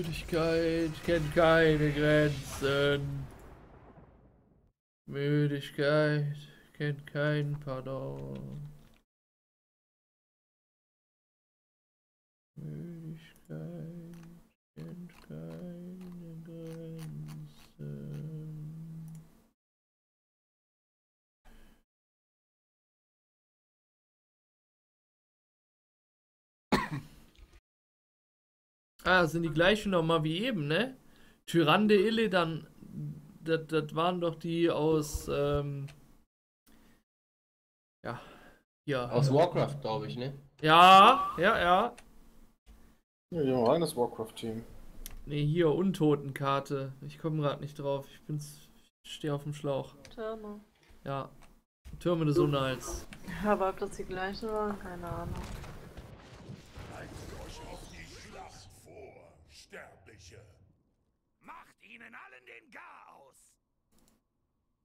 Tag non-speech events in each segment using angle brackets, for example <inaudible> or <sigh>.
Müdigkeit kennt keine Grenzen. Müdigkeit kennt kein Pardon. Müdigkeit kennt keine Grenzen. Ah, sind die gleichen nochmal wie eben, ne? Tyrande Ille, dann. Das, das waren doch die aus. Ähm, ja. Ja. Aus Warcraft, glaube ich, ne? Ja, ja, ja. Ja, ein reines Warcraft-Team. Ne, hier, Untotenkarte. Ich komme gerade nicht drauf. Ich bin's. Ich stehe auf dem Schlauch. Türme. Ja. Türme des Unheils. Aber ob das die gleichen waren, keine Ahnung. Bereitet euch auf die Schlacht vor, Sterbliche. Macht ihnen allen den Garaus!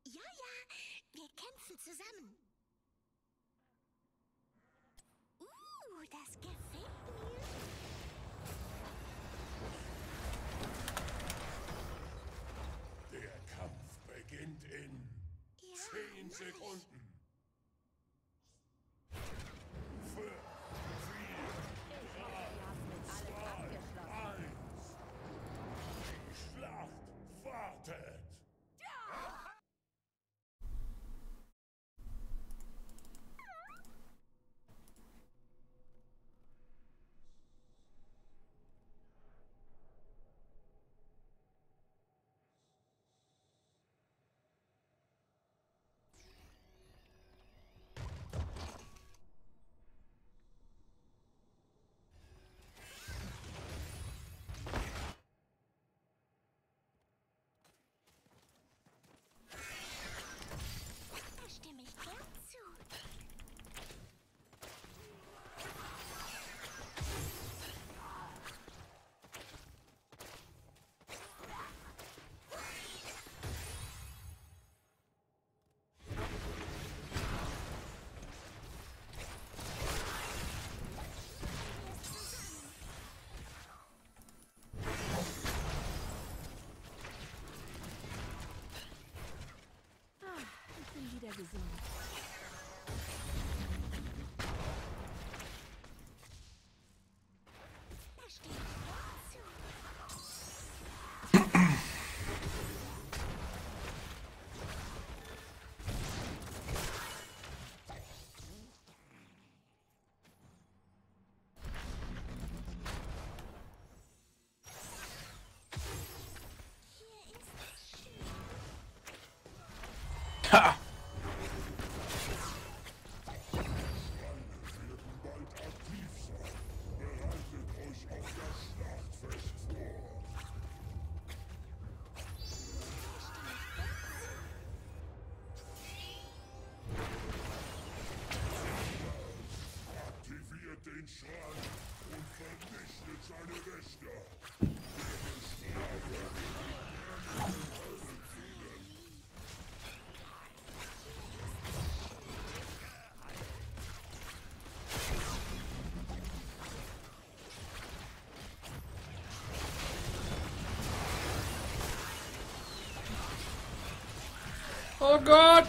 Ja, ja, wir kämpfen zusammen. Uh, das gefällt mir. Der Kampf beginnt in Ja, zehn Sekunden. Ich Oh Gott!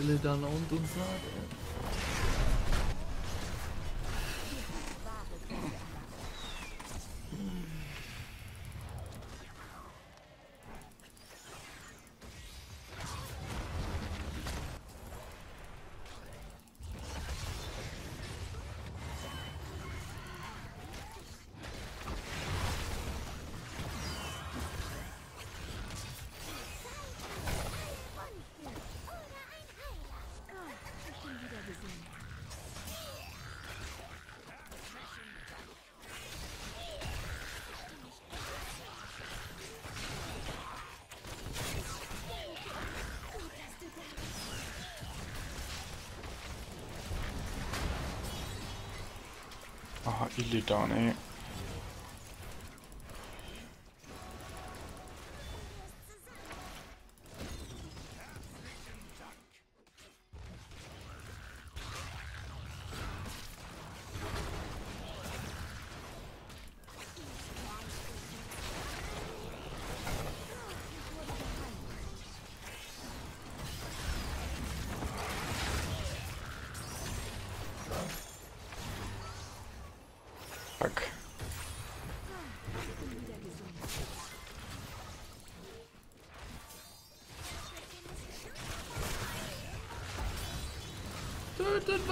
Illidan und uns Ah, Illidan, ey. Fuck.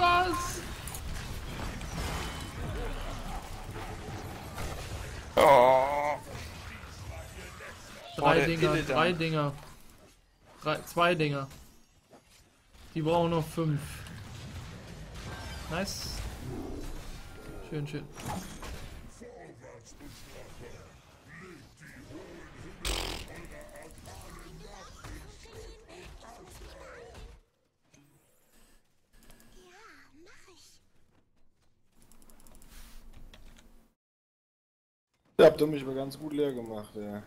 Was! Oh. Drei Dinger, drei Dinger. Drei, zwei Dinger. Die brauchen noch fünf. Nice. Schön, schön. Ihr habt mich aber ganz gut leer gemacht, ey.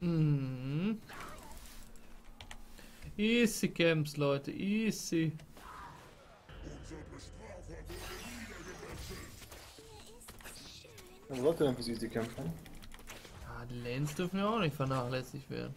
Mhm. Easy Camps, Leute. Easy. Was ihr denn für sie kämpfen? Ja, die Lanes dürfen ja auch nicht vernachlässigt werden.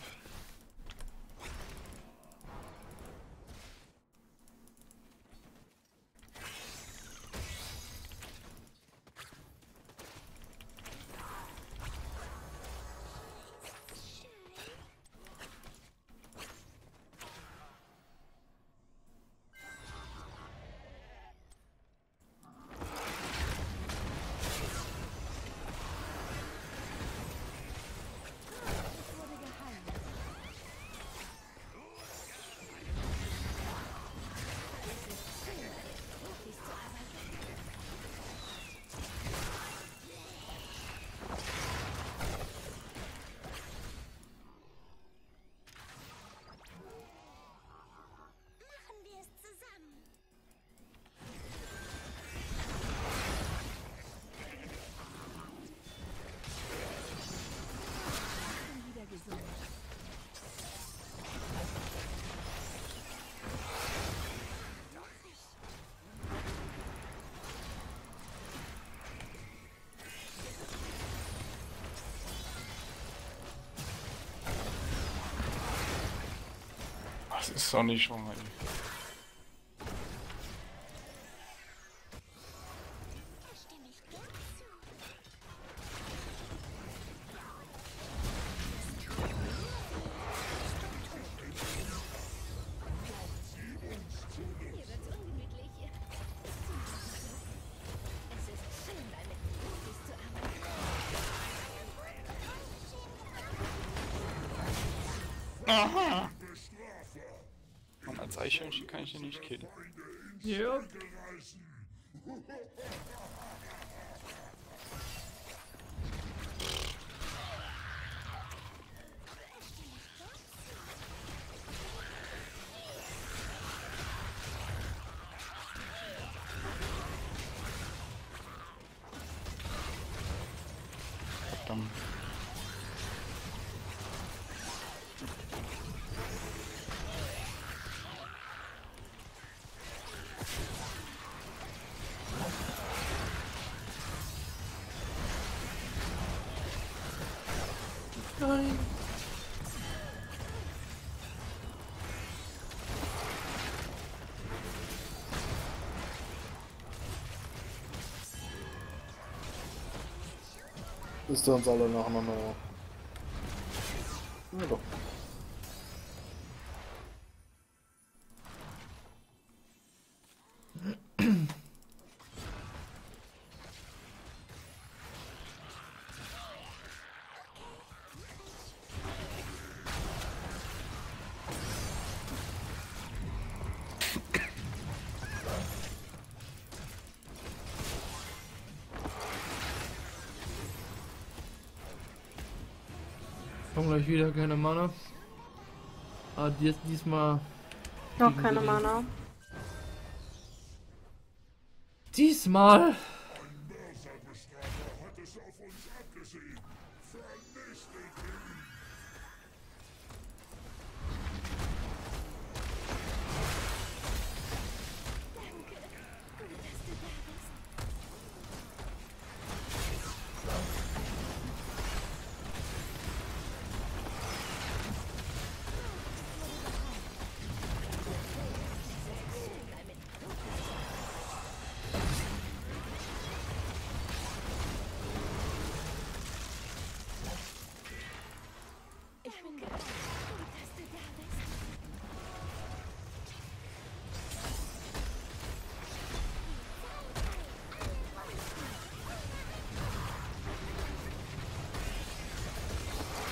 Was ist doch nicht arbeiten. Aha! Eichhörnchen kann ich ihn nicht killen. Ja. Ist uns alle nacheinander. Ja, Komm gleich wieder, keine Mana. Ah, dies, diesmal. Noch keine. Mana. Diesmal!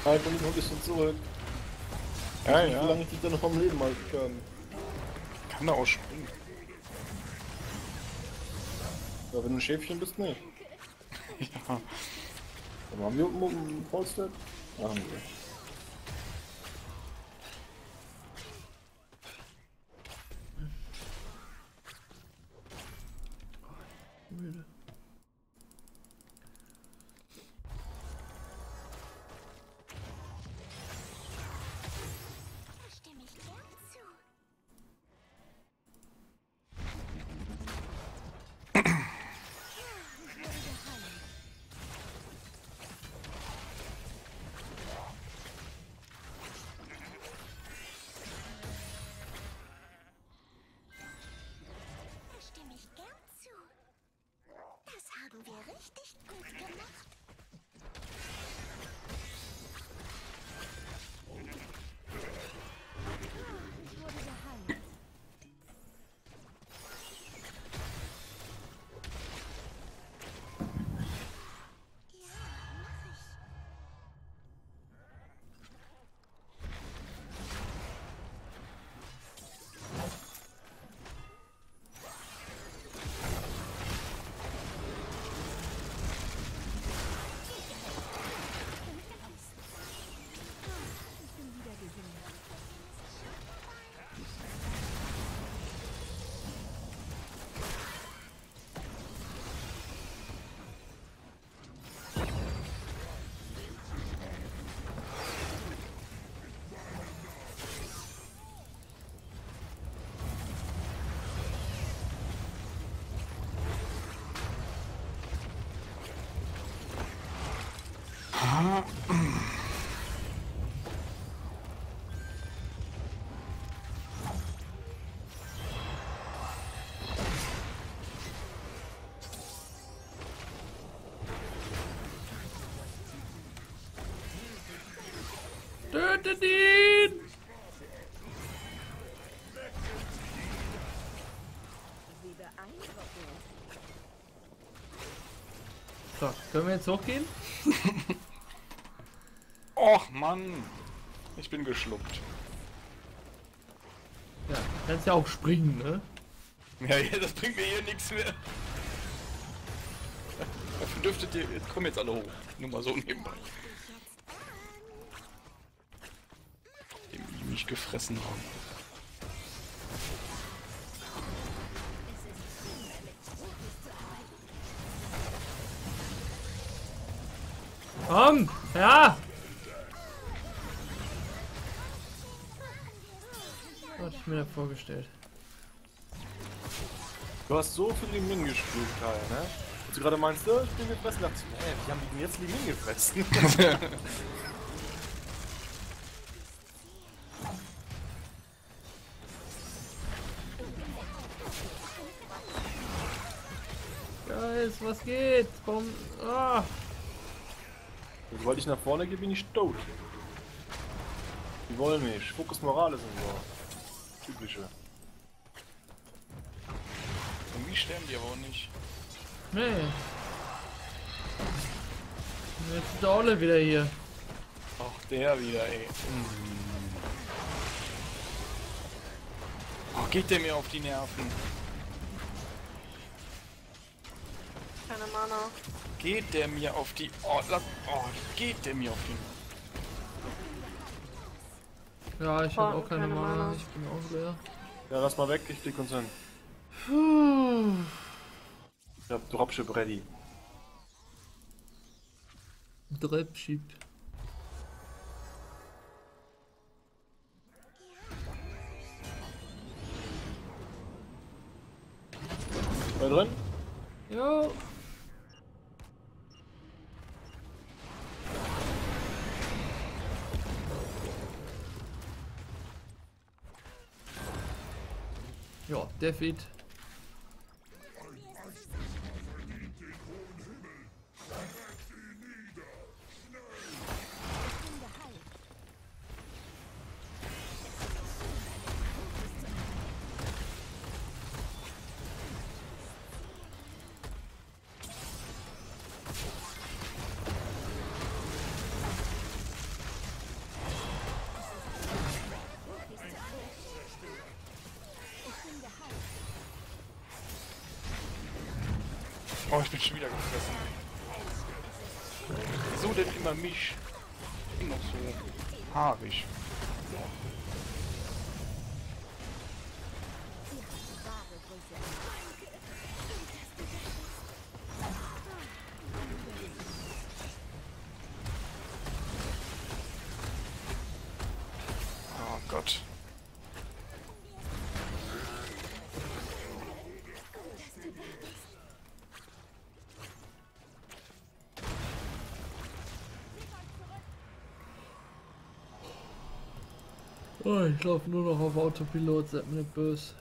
Nein, komm noch ein bisschen zurück. Ja, Wie lange ja. ich dich dann noch am Leben halten kann. Kann er auch springen. Ja, wenn du ein Schäfchen bist, nicht. <laughs> Ja. Dann haben wir? Ja, haben wir. Tötet ihn! So, können wir jetzt hochgehen? <laughs> Och Mann. Ich bin geschluckt. Ja, kannst ja auch springen, ne? Ja, ja, das bringt mir hier nichts mehr. Dafür dürftet ihr. Jetzt kommen jetzt alle hoch. Nur mal so nebenbei. Die mich gefressen haben. Komm! Ja! Ich mir da vorgestellt. Du hast so viel Limin gespielt, Kai, ne? Als du gerade meinst, ja, ich bin gefressen, dachte ich, ey, wie haben die denn jetzt Limin gefressen? <laughs> Guys, was geht? Komm. Ah! Sobald ich nach vorne gehe, bin ich tot. Die wollen mich. Fokus Morales und so. Typische. Irgendwie sterben die aber auch nicht. Nee. Jetzt ist der Olle wieder hier. Ach, der wieder, ey. Oh, geht der mir auf die Nerven? Keine Mana. Geht der mir auf die. Oh, lass, oh geht der mir auf die. Ja, ich habe auch keine, keine Mana. Mana. Ich bin auch leer. Ja, lass mal weg, ich leg uns hin. Puh. Ich hab Dropship ready. Dropship. Bei drin? Jo. Ja, David. Oh, ich bin schon wieder gefressen. Wieso denn immer mich? Ich bin noch so haarig. Oh, ich laufe nur noch auf Autopilot, seid mir nicht böse.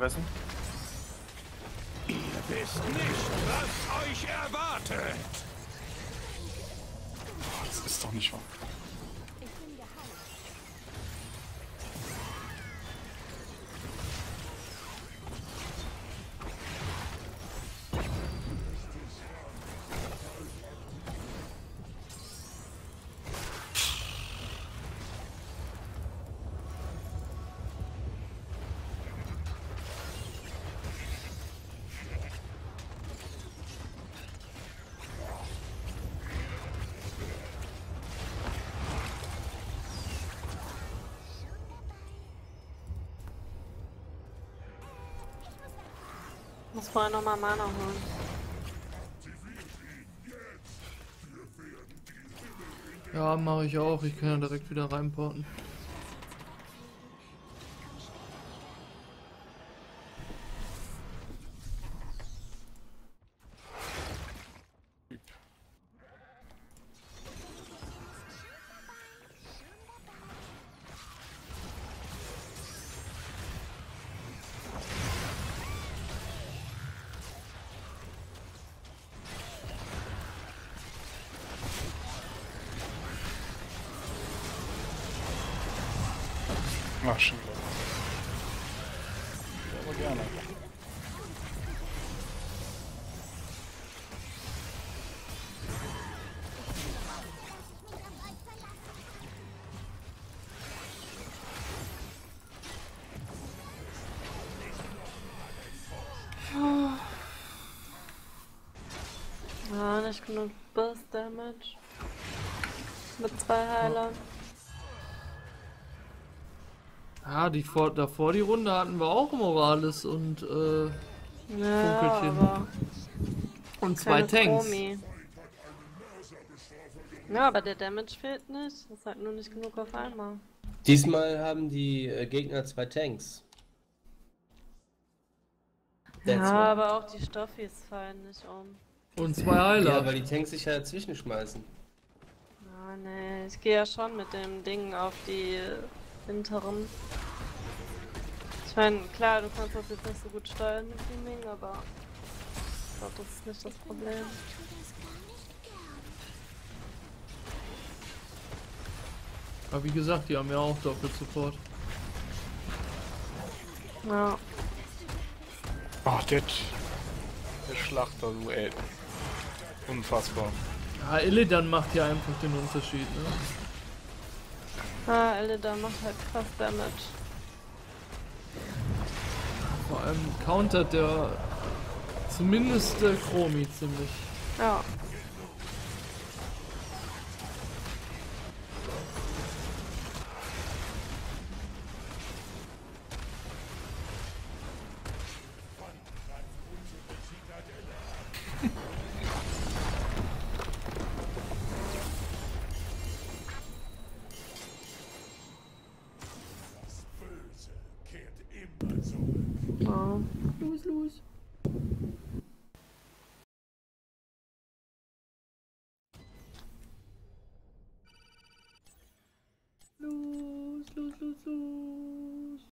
Gefressen? Wisst nicht, was euch erwartet. Das ist doch nicht wahr. Muss vorher nochmal Mana holen. Ja, mache ich auch. Ich kann ja direkt wieder reinporten. Nicht genug Burst Damage. Mit zwei Heilern. Ja, die vor, davor die Runde hatten wir auch Morales und, äh, Ja, und zwei Tanks. Chromi. Ja, aber der Damage fehlt nicht. Ist halt nur nicht genug auf einmal. Diesmal haben die äh, Gegner zwei Tanks. That's ja, why. aber auch die Stoffis fallen nicht um. Und zwei Ja, Heiler. weil die Tanks sich ja dazwischen schmeißen. Ah, nee. Ich gehe ja schon mit dem Ding auf die äh, hinteren. Ich meine, klar, du kannst das jetzt nicht so gut steuern mit dem Ding, aber ich glaube, das ist nicht das Problem. Das. Aber wie gesagt, die haben ja auch Doppelsupport. Ja. Ach, der, der Schlachter, du ey. Unfassbar. Ja, Illidan macht ja einfach den Unterschied, ne? Ah, Elida macht halt krass Damage. Vor allem countert der zumindest der Chromi ziemlich. Ja.